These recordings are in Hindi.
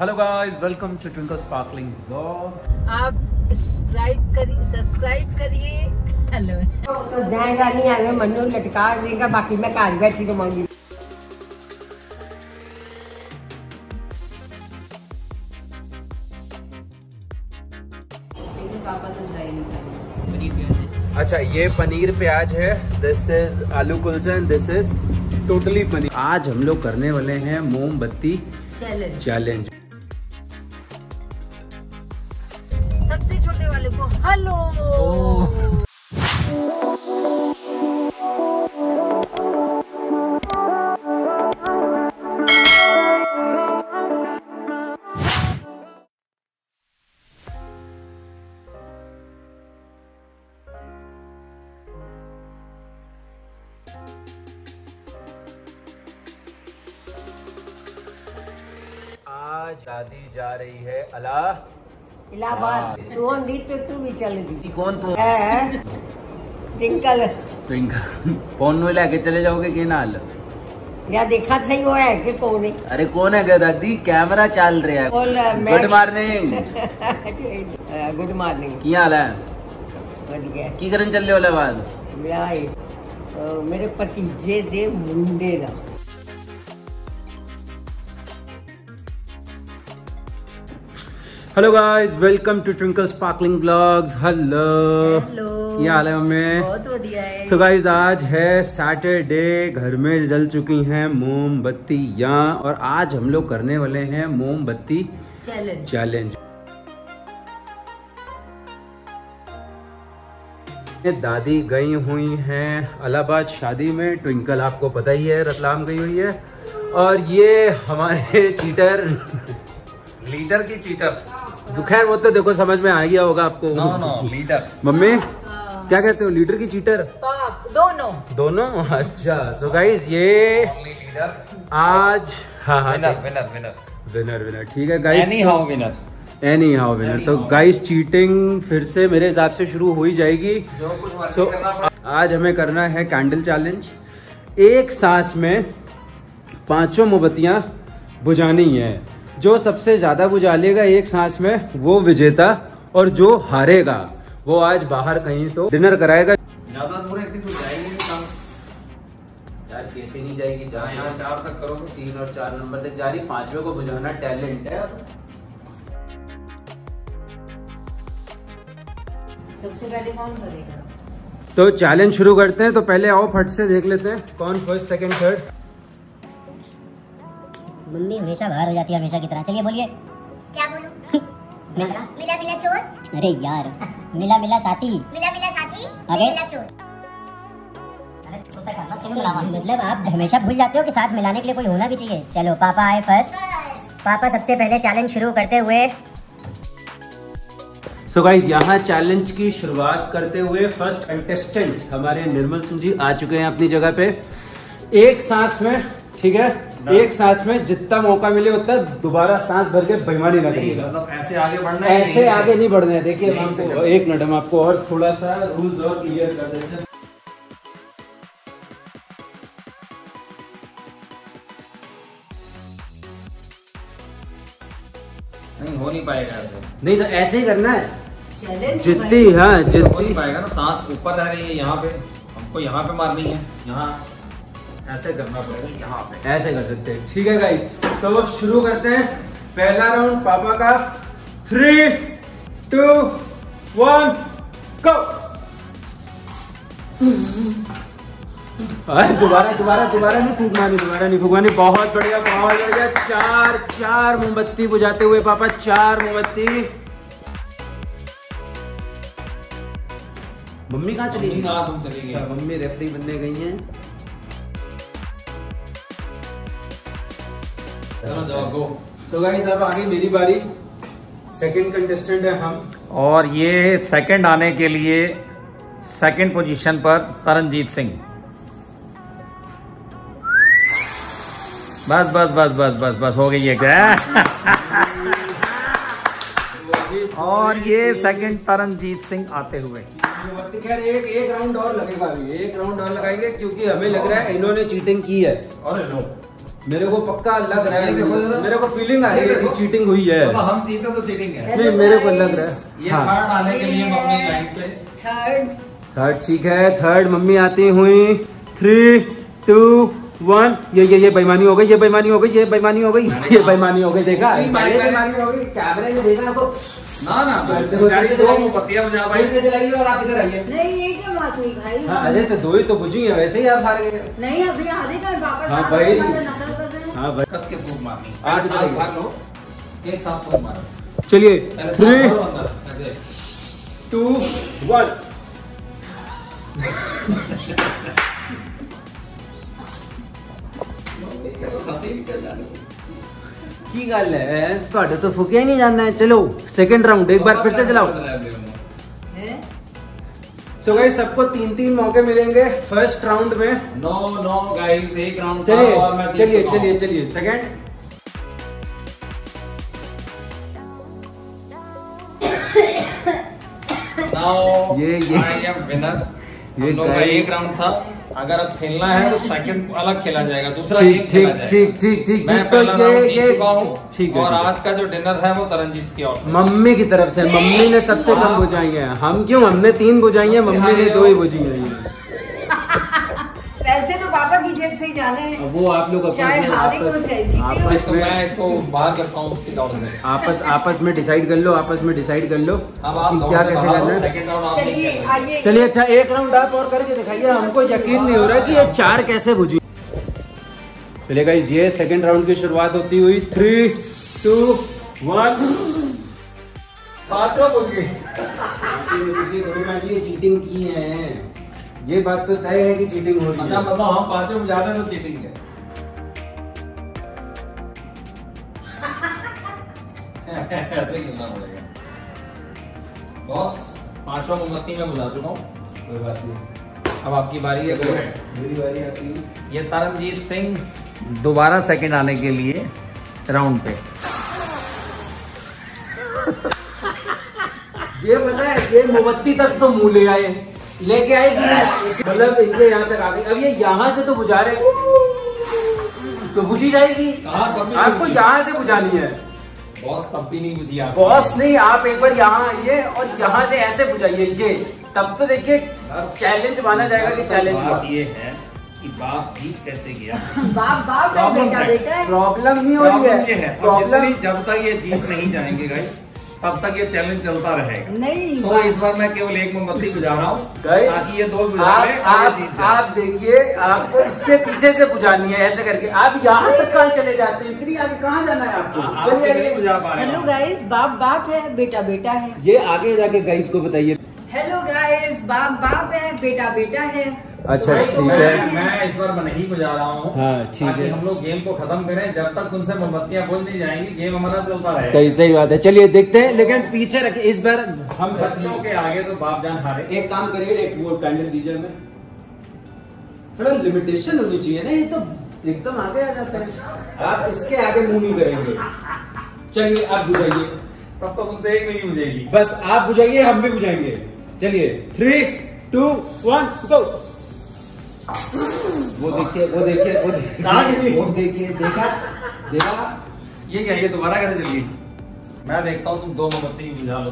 Hello guys welcome to Twinkle sparkling blog आप सब्सक्राइब करिए सब्सक्राइब करिए। हेलो तो जाएगा नहीं आवे मनु लटका देगा बाकी मैं घर बैठी रहूँगी। पापा तो अच्छा ये पनीर प्याज है। This is aloo kulcha and this is totally paneer. आज हम लोग करने वाले हैं मोमबत्ती चैलेंज चैलेंज रही है अल्लाह इलाहाबाद तू होंगी तो तू भी चल दी कौन तू है टिंकल ट्विंकल फोन में लेके चले जाओगे कि ना हाल या देखा सही वो है कि कौन है अरे कौन है क्या दादी कैमरा चल रहा है बोल मैं गुड मॉर्निंग गुड मॉर्निंग की हाल है ਵਧੀਆ की करन चल वाले बाद ਵਿਆਹ ਹੈ ਅਹ ਮੇਰੇ ਭਤੀਜੇ ਦੇ ਮੁੰਡੇ ਦਾ hello guys welcome to Twinkle sparkling blogs hello hello ये हाल है हमें बहुत बढ़िया है। सो गाइस आज है सैटरडे घर में जल चुकी हैं मोमबत्तियाँ और आज हम लोग करने वाले हैं मोमबत्ती चैलेंज चैलेंज दादी गई हुई हैं अलाहाबाद शादी में। ट्विंकल आपको पता ही है रतलाम गई हुई है। और ये हमारे चीटर लीडर की चीटर खैर वो तो देखो समझ में आ गया होगा आपको। नो नो लीडर मम्मी क्या कहते हो लीडर की चीटर दोनों। दोनों? अच्छा सो गाइस ये लीडर आज हाँ हाँ winner winner winner winner winner ठीक है guys anyhow winner anyhow winner तो गाइस चीटिंग फिर से मेरे हिसाब से शुरू हो ही जाएगी। सो पड़ा। आज हमें करना है कैंडल चैलेंज एक सांस में पाँचों मोमबत्तियाँ बुझानी है। जो सबसे ज़्यादा बुझा लेगा एक सांस में वो विजेता और जो हारेगा वो आज बाहर कहीं तो डिनर कराएगा। ज़्यादा दूर है कि तू जाएगी नहीं चांस यार कैसे नहीं जाएगी? जहाँ यहाँ चार तक करो तो तीन और चार नंबर तक। जा रही पांचवे को बुझाना टैलेंट है। सबसे पहले कौन करेगा? तो चैलेंज शुरू करते हैं तो पहले आओ फट से देख लेते हैं कौन फ़र्स्ट सेकंड थर्ड मम्मी हमेशा बाहर हो जाती है हमेशा की तरह। चलिए बोलिए। क्या बोलूँ? मिला मिला मिला चोर? अरे यार मिला मिला साथी। मिला मिला साथी? आगे? मिला चोर। अरे मतलब आप हमेशा भूल जाते हो कि साथ मिलाने के लिए कोई होना भी चाहिए। चलो पापा आए फ़र्स्ट पापा सबसे पहले चैलेंज शुरू करते हुए। सो गाइज़ यहाँ चैलेंज की शुरुआत करते हुए फ़र्स्ट कंटेस्टेंट हमारे निर्मल सिंह जी आ चुके हैं अपनी जगह पे। एक सांस में ठीक है? एक सांस में जितना मौका मिले उतना दोबारा सांस भर के बेईमानी ना नहीं करिएगा। मतलब ऐसे आगे बढ़ना है ऐसे यहीं आगे नहीं बढ़ना है। देखिए है। एक मिनट हम आपको और थोड़ा सा रूल्स और क्लियर कर देते हैं। नहीं हो नहीं पाएगा ऐसे। नहीं तो ऐसे ही करना है। जितनी हाँ हो नहीं जितनी पाएगा ना सांस ऊपर रह रही है यहाँ पे। हमको यहाँ पे मारनी है यहाँ। ऐसे करना पड़ेगा। यहाँ से ऐसे कर सकते हैं। ठीक है गाइस तो शुरू करते हैं। पहला राउंड पापा का। थ्री टू वन गो अरे दोबारा दोबारा दोबारा नहीं फूकवानी दोबारा नहीं फूकवानी बहुत बढ़िया बहुत बढ़िया। चार चार मोमबत्ती बुझाते हुए पापा चार मोमबत्ती। मम्मी कहाँ चली? मम्मी तुम चली गई? मम्मी रेफरी बनने गई हैं। चलो जाओ गो सो गाइस अब आगे मेरी बारी. सेकंड कंटेस्टेंट है हम. और ये सेकंड आने के लिए सेकंड पोजीशन पर तरनजीत सिंह. बस बस बस बस बस बस हो गई है क्या? और ये सेकंड तरनजीत सिंह आते हुए. खैर एक एक राउंड और लगेगा अभी. एक राउंड और लगाएँगे क्योंकि हमें लग रहा है इन्होंने चीटिंग की है. और लो मेरे को पक्का लग रहा। है मेरे को फीलिंग आ रही है कि चीटिंग हुई है। तो हम जीते तो चीटिंग है। नहीं मेरे को लग रहा है। ये हाँ। थर्ड आने के लिए मम्मी लाइन पे। थर्ड थर्ड ठीक है। थर्ड मम्मी आती हुई। थ्री टू वन ये ये ये बेईमानी हो गई ये बेईमानी हो गई ये बेईमानी हो गई ये बेईमानी हो गई देखा? नहीं, ये मैंने- बेईमानी हो गई कैमरे ने देखा आपको ना ना बेचारी से दो चलाइए। मोमबत्तियाँ बुझा भाई। से चलाइए और आप इधर आइए नहीं ये क्या बात हुई भाई? हाँ अरे तो दो ही तो बुझी है वैसे ही आप हार गए। नहीं अभी आधे का वापस हाँ, भाई। नकल कर रहे हैं। हाँ भाई। कस के फूक मारनी? आज आज लो एक साथ फूक मारो। चलिए पहले साथ थ्री भरो अंदर ऐसे टू वन की गल है ਤੁਹਾਡੇ ਤੋਂ ਫੁਕਿਆ ਹੀ ਨਹੀਂ ਜਾਂਦਾ ਹੈ ਚਲੋ सेकंड राउंड एक बार फिर से चलाओ हैं? सो गाइस सबको तीन तीन मौके मिलेंगे फर्स्ट राउंड में नो नो गाइस एक राउंड था चलिए और मैं जीत चलिए चुका हूं। चलिए चलिए सेकंड नाउ ये- ये- आई एम विनर ये हम लोग का guy- एक राउंड था अगर अब खेलना है तो सेकंड अलग खेला जाएगा दूसरा ठीक गेम खेला ठीक जाएगा। ठीक ठीक ठीक मैं पहला राउंड जीत चुका हूँ और आज का जो डिनर है वो तरनजीत की ओर से मम्मी की तरफ़ से मम्मी ने सबसे कम हाँ। बुझाई है। हम क्यों? हमने तीन बुझाई है मम्मी ने दो ही बुझी है। हूँ? आपस आपस में डिसाइड कर लो आपस में डिसाइड कर लो अब क्या कैसे करना है। चलिए रहे। चलिए अच्छा एक राउंड आप और करके दिखाइए हमको यकीन नहीं हो रहा कि ये चार कैसे बुझी। चलिए गाइस ये सेकंड राउंड की शुरुआत होती हुई थ्री टू वन पाँचों बुझ। गई चीटिंग की है। ये बात तो तय है कि चीटिंग हो रही अच्छा है। मतलब हम पाँचों बुझा रहे हैं तो चीटिंग है। ऐसे खेलना पड़ेगा। बॉस पाँचों मोमबत्ती में बुझा चुका हूँ। कोई बात नहीं। अब आपकी बारी है मेरी बारी आती है। ये तरनजीत सिंह दोबारा सेकंड आने के लिए राउंड पे। ये पता है ये मोमबत्ती तक तो मुँह ले आए लेके आए मतलब इनके यहाँ तक आ गए अब ये यहाँ से तो बुझा रहे तो बुझी जाएगी। नहीं आपको यहाँ से बुझानी है। बॉस तब भी नहीं बुझी आप बॉस नहीं आप एक बार यहाँ आइए और यहाँ से ऐसे बुझाइए। ये तब तो देखिए चैलेंज माना जाएगा कि चैलेंज बात ये है कि बाप जीत कैसे गया? बाप बाप है। है। है प्रॉब्लम नहीं हो। रही है। है प्रॉब्लम जब तक ये जीत नहीं जाएँगे गाइस तब तक ये चैलेंज चलता रहेगा। नहीं सो इस बार मैं केवल एक मोमबत्ती बुझा रहा हूँ ताकि ये दो बुझा आप ले आप आप देखिए आपको इसके पीछे से बुझानी है ऐसे करके। आप यहाँ तक कहाँ चले जाते हैं? इतनी आगे कहाँ जाना है आपको? चलिए आइए। बुझा पा रहे हेलो हो। गाइस बाप बाप है बेटा बेटा है। ये आगे जाके गाइस को बताइए। हेलो गाइस बाप बाप है बेटा बेटा है। अच्छा मैं- ठीक है। मैं इस बार नहीं बुझा रहा हूँ। हाँ, ठीक है। हम लोग गेम को खत्म करें। जब तक तुमसे मोमबत्तियाँ बोल नहीं जाएँगी गेम हमारा चलता रहेगा सही सही बात है। चलिए देखते हैं। लेकिन पीछे रखिए इस बार हम बच्चों के आगे तो बाप जान हारे। एक काम करिए एक वो कैंडल दीजिए हमें। थोड़ा लिमिटेशन होनी चाहिए ना ये तो एकदम आगे आ जाता है। आप इसके आगे मुँह नहीं करेंगे। चलिए आप बुझाइए। तब तो तुमसे एक भी नहीं बुझेगी। बस आप बुझाइए हम भी बुझाएँगे। चलिए थ्री टू वन गो वो देखिए वो देखिए वो देखिए वो देखिए देखा देखा? ये क्या ये दोबारा कैसे चल? गई मैं देखता हूँ तुम दो मोमबत्ती बुझा लो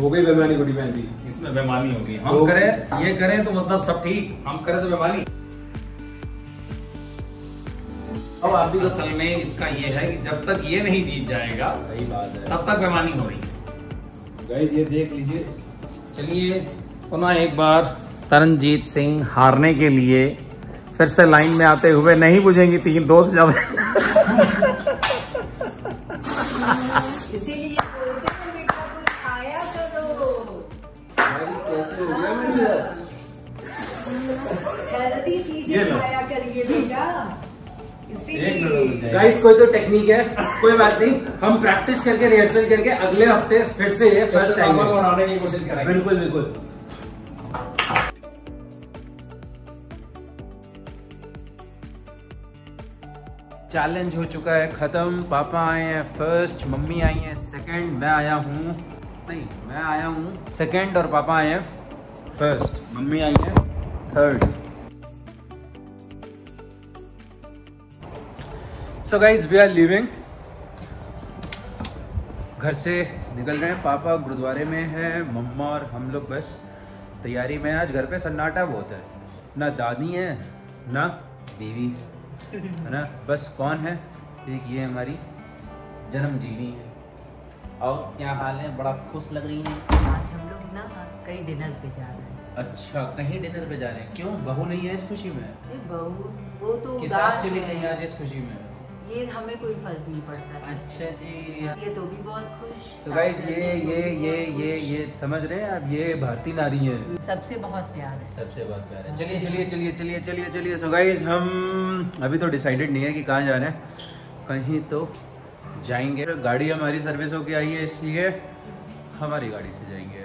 हो गई बेमानी बड़ी बहन की इसमें बेमानी होगी हम करें ये करें तो मतलब सब ठीक। हम करें तो बेमानी। अब आप भी असल में इसका ये है कि जब तक ये नहीं जीत जाएगा सही बात है। तब तक बेमानी हो रही है। गाइस ये देख लीजिए। चलिए पुनः एक बार। तरनजीत सिंह हारने के लिए फिर से लाइन में आते हुए नहीं बुझेंगी तीन दो से ज़्यादा। इसीलिए बोलते हैं बेटा कुछ खाया करो भाई कैसे हो गया मेरे साथ? हेल्दी ये चीज़ें लो। खाया करिए बेटा। एक मिनट इसीलिए रुक जाइए। गाइस कोई तो टेक्निक है कोई बात नहीं। हम प्रैक्टिस करके रिहर्सल करके अगले हफ़्ते फिर से ये फ़र्स्ट टाइम को हराने की कोशिश करेंगे बिल्कुल बिल्कुल। चैलेंज हो चुका है, खत्म। पापा आए हैं फ़र्स्ट मम्मी आई हैं सेकंड मैं आया हूँ। नहीं, मैं आया हूँ सेकंड और पापा आए हैं फ़र्स्ट मम्मी आई हैं third so guys we are living घर से निकल रहे हैं। पापा गुरुद्वारे में है, मम्मा और हम लोग बस तैयारी में। आज घर पे सन्नाटा बहुत है। ना दादी है, ना बीवी। है ना? बस कौन है? एक ये हमारी जन्म जीवी है। और क्या हाल है? बड़ा खुश लग रही है। आज हम लोग ना कहीं डिनर पे जा रहे हैं। अच्छा कहीं डिनर पे जा रहे हैं? क्यों? बहू नहीं है इस खुशी में? बहू वो तो चली गई आज इस खुशी में? ये हमें कोई फ़र्क नहीं पड़ता। है अच्छा जी। ये तो भी बहुत खुश। तो सास ये ये ये ये ये समझ रहे हैं आप? ये भारतीय नारी है। सबसे बहुत प्यार है। सबसे बहुत प्यार है। चलिए चलिए चलिए चलिए चलिए चलिए। सो गाइज़ हम अभी तो डिसाइडेड नहीं है कि कहाँ जा रहे हैं। कहीं तो जाएँगे। गाड़ी हमारी सर्विस होके आई है इसलिए हमारी गाड़ी से जाएँगे।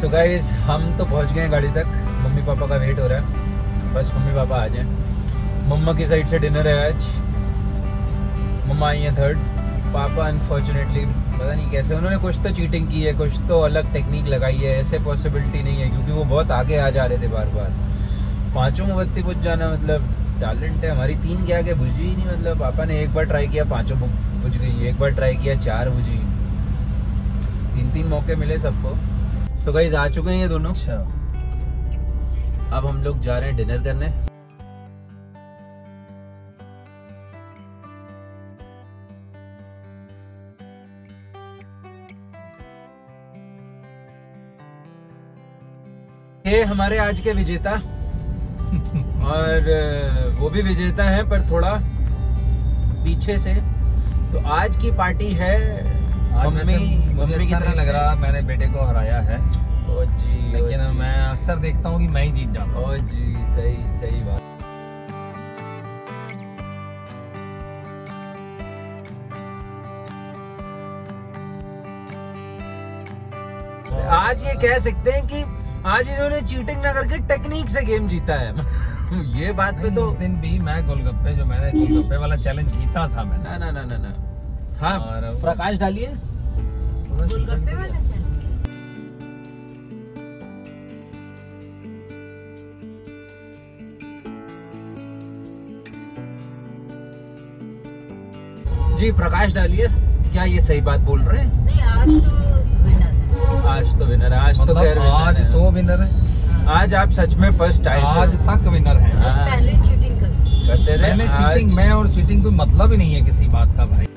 सो गाइज़ हम तो पहुँच गए हैं गाड़ी तक। मम्मी पापा का वेट हो रहा है। बस मम्मी पापा आ जाएँ। मम्मा की साइड से डिनर है आज। मम्मा आई हैं थर्ड पापा अनफॉर्चुनेटली पता नहीं कैसे, उन्होंने कुछ तो चीटिंग की है, कुछ तो अलग टेक्निक लगाई है। ऐसे पॉसिबिलिटी नहीं है, क्योंकि वो बहुत आगे आ जा रहे थे बार बार पाँचों मोमबत्ती बुझ जाना मतलब टैलेंट है। हमारी तीन के आगे बुझी ही नहीं मतलब पापा ने एक बार ट्राई किया, पाँचों बुझ गई। एक बार ट्राई किया, चार बुझी। तीन तीन मौके मिले सबको। सो गाइज़ आ चुके हैं ये दोनों। अच्छा। अब हम लोग जा रहे हैं डिनर करने। ये हमारे आज के विजेता। और वो भी विजेता हैं पर थोड़ा पीछे से। तो आज की पार्टी है आज वैसे मुझे अच्छा नहीं लग रहा मैंने बेटे को हराया है। ओ जी ओ लेकिन जी। मैं अक्सर देखता हूँ कि मैं ही जीत जाता हूँ। जी सही सही बात। आज ये कह सकते हैं कि आज इन्होंने चीटिंग ना करके टेक्निक से गेम जीता है। ये बात पे तो उस दिन भी मैं गोलगप्पे जो मैंने गोलगप्पे वाला चैलेंज जीता था मैंने। ना ना ना ना ना। हाँ। प्रकाश डालिए। जी प्रकाश डालिए। क्या ये सही बात बोल रहे हैं? नहीं आज तो विनर है। आज तो विनर है आज तो मतलब खैर आज। तो विनर है। आज आप सच में फ़र्स्ट आए आज तक विनर है। पहले चीटिंग कर करते थे मैंने चीटिंग मैं और चीटिंग कोई मतलब ही नहीं है किसी बात का भाई।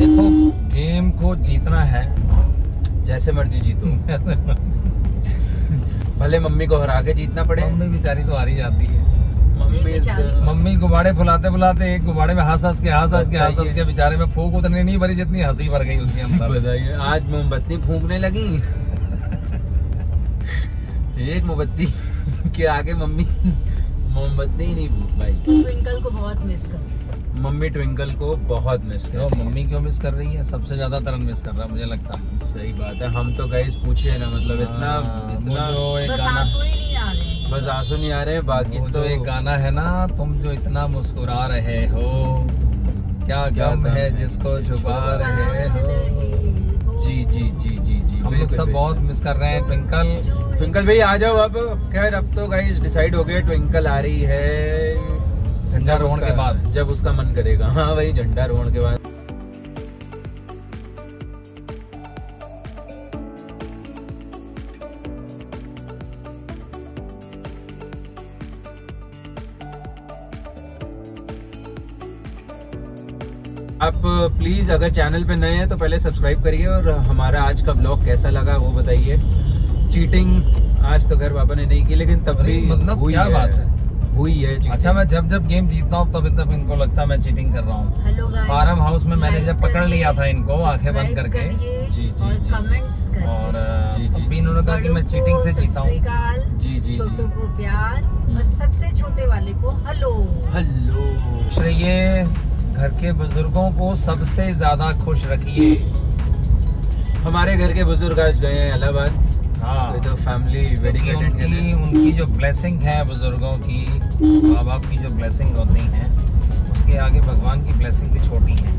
देखो। गेम को जीतना है जैसे मर्ज़ी जीतो। भले मम्मी को हरा के जीतना पड़े। मम्मी बेचारी तो हारी जाती है। मम्मी तो- मम्मी गुब्बारे फुलाते फुलाते एक गुब्बारे में हंस हंस के हंस हंस के हंस हंस के बेचारे में फूक उतनी नहीं भरी जितनी हँसी भर गई उसके अंदर। बताइए आज मोमबत्ती फूकने लगी? एक मोमबत्ती के आगे मम्मी मोमबत्ती नहीं फूक पाई। ट्विंकल को बहुत मिस कर। मम्मी ट्विंकल को बहुत मिस क्यों कर मम्मी क्यों मिस कर रही है? सबसे ज़्यादा तरन मिस कर रहा है मुझे लगता है। सही बात है हम तो गाइस पूछे ना मतलब इतना हाँ, इतना जो एक बस गाना नहीं आ रहे बस आँसू नहीं आ रहे हैं बाकी तो एक गाना है ना तुम जो इतना मुस्कुरा रहे हो क्या गम है जिसको छुपा रहे हो? जी जी जी जी जी हम लोग सब बहुत मिस कर रहे हैं ट्विंकल ट्विंकल भाई आ जाओ अब। खैर अब तो गाइस डिसाइड हो गया ट्विंकल आ रही है। झंडारोहण उसका- के बाद जब उसका मन करेगा। हाँ भाई झंडारोहण के बाद। आप प्लीज़ अगर चैनल पे नए हैं तो पहले सब्सक्राइब करिए और हमारा आज का ब्लॉग कैसा लगा वो बताइए। चीटिंग आज तो घर पापा ने नहीं की लेकिन तब भी मतलब हुई क्या है। बात है? हुई है अच्छा मैं जब जब गेम जीतता हूँ तब तब इनको लगता है मैं चीटिंग कर रहा हूँ। फार्म हाउस में मैंने जब पकड़ लिया था इनको आँखें बंद करके। जी, जी, और जी। और जी, जी, इन्होंने कहा कि मैं चीटिंग से जीता हूँ। जी, जी, जी। छोटों को प्यार और सबसे छोटे वाले को हेलो हेलो श्रेय घर के बुज़ुर्गों को सबसे ज़्यादा खुश रखिए। हमारे घर के बुज़ुर्ग आज गए हैं इलाहाबाद हाँ। फैमिली वेडिंग उनकी उनकी जो ब्लेसिंग है बुज़ुर्गों की माँ बाप की जो ब्लेसिंग होती है उसके आगे भगवान की ब्लेसिंग भी छोटी है।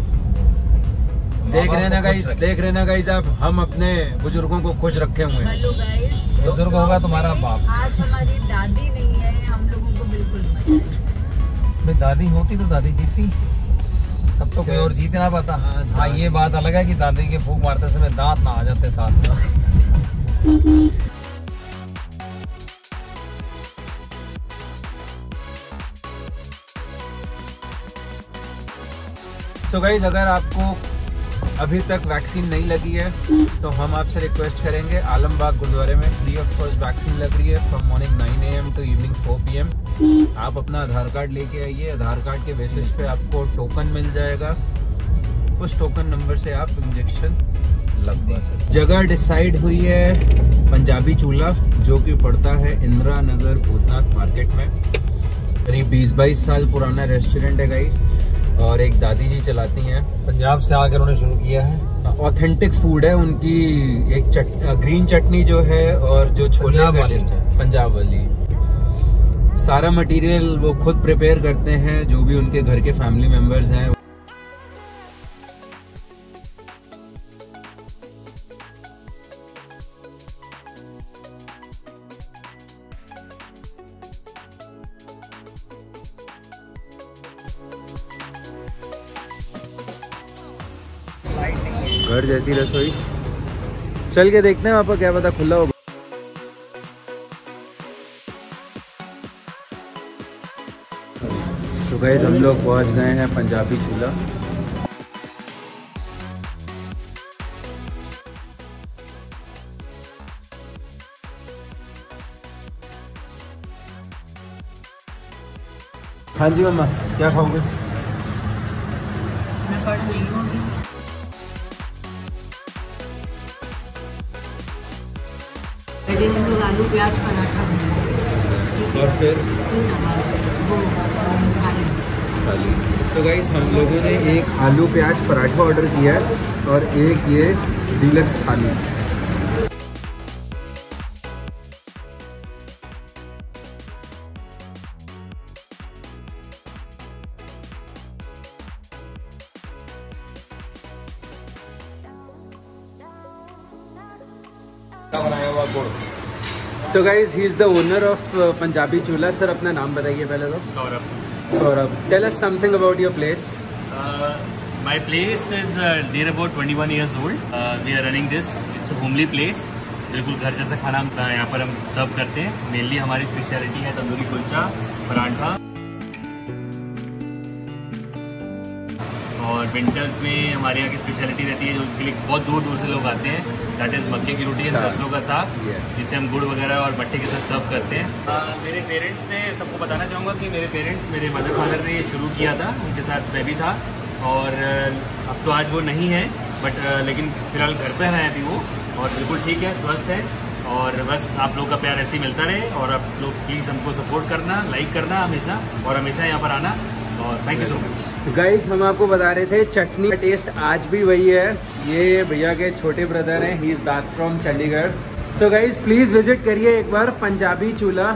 देख रहे ना गाइस देख रहे ना गाइस आप हम अपने बुज़ुर्गों को खुश रखे हुए हैं। हेलो गाइस रखें। बुज़ुर्ग होगा तुम्हारा बाप। आज हमारी दादी नहीं है हम लोगों को बिल्कुल भाई दादी होती तो दादी जीतती तब तो कोई और जीत ना पाता। हाँ, हाँ ये बात अलग है कि दादी के फूक मारते समय दांत ना आ जाते साथ में। सो so गाइज़ अगर आपको अभी तक वैक्सीन नहीं लगी है तो हम आपसे रिक्वेस्ट करेंगे आलमबाग गुरुद्वारे में फ्री ऑफ़ कॉस्ट वैक्सीन लग रही है from morning 9 AM to evening 4 PM आप अपना आधार कार्ड लेके आइए। आधार कार्ड के बेसिस पे आपको टोकन मिल जाएगा। उस टोकन नंबर से आप इंजेक्शन जगह डिसाइड हुई है पंजाबी चूल्हा जो कि पड़ता है इंदिरा नगर भूतनाथ मार्केट में। करीब बीस बाईस साल पुराना रेस्टोरेंट है गाइस और एक दादी जी चलाती हैं। पंजाब से आकर उन्होंने शुरू किया है। ऑथेंटिक फ़ूड है उनकी एक चट, ग्रीन चटनी जो है और जो छोले पंजाब वाली। पंजाब वाली। सारा मटेरियल वो खुद प्रिपेयर करते हैं जो भी उनके घर के फैमिली मेंबर्स हैं। जैसी रसोई। चल के देखते हैं वहाँ पर क्या पता खुला होगा। तो गए हम लोग पहुँच गए हैं पंजाबी चूल्हा। हाँ जी मम्मा, क्या खाओगे? पहले प्याज पराठा और फिर? तो गाइस हम लोगों ने एक आलू प्याज पराठा ऑर्डर किया है और एक ये डीलक्स थाली। So guys he is the owner of Punjabi Chulha sir अपना नाम बताइए पहले तो Saurabh Saurabh tell us something about your place my place is uh, near about 21 years old. Uh, we are running this. It's a homely place. बिल्कुल घर जैसा खाना हम यहाँ पर हम सर्व करते हैं मेनली हमारी स्पेशलिटी है तंदूरी कुल्चा पराठा और विंटर्स में हमारे यहाँ की स्पेशलिटी रहती है जो उसके लिए बहुत दूर दूर से लोग आते हैं दैट इज़ मक्के की रोटी। सरसों का साग. जिसे हम गुड़ वगैरह और मट्टे के साथ सर्व करते हैं मेरे पेरेंट्स ने सबको बताना चाहूँगा कि मेरे पेरेंट्स मेरे मदर फादर ने ये शुरू किया था उनके साथ मैं भी था और अब तो आज वो नहीं है बट लेकिन फ़िलहाल घर पर है अभी वो और बिल्कुल ठीक है स्वस्थ है और बस आप लोग का प्यार ऐसे ही मिलता रहे और आप लोग प्लीज़ हमको सपोर्ट करना लाइक करना हमेशा और हमेशा यहाँ पर आना और thank you so much guys हम आपको बता रहे थे, चटनी का टेस्ट आज भी वही है। ये भैया के छोटे ब्रदर हैं he is back from Chandigarh. So guys please visit करिए एक बार Punjabi Chulha.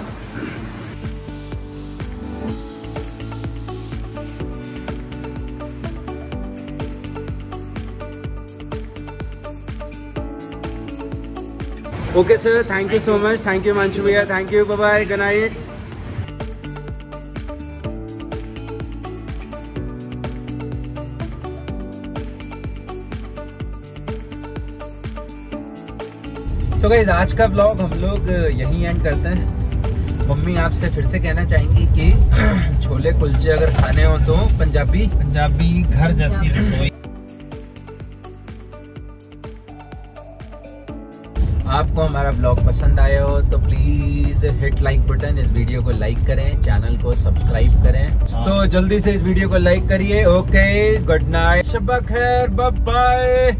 Okay sir thank you so much thank you Manshu भैया. Thank you bye good night so guys आज का ब्लॉग हम लोग यहीं एंड करते हैं। मम्मी आपसे फिर से कहना चाहेंगी कि छोले कुलचे अगर खाने हो तो पंजाबी? पंजाबी घर जैसी रसोई। आपको हमारा ब्लॉग पसंद आया हो तो प्लीज़ हिट लाइक बटन इस वीडियो को लाइक करें चैनल को सब्सक्राइब करें। तो जल्दी से इस वीडियो को लाइक करिए ओके गुड नाइट शब्बा खैर बाय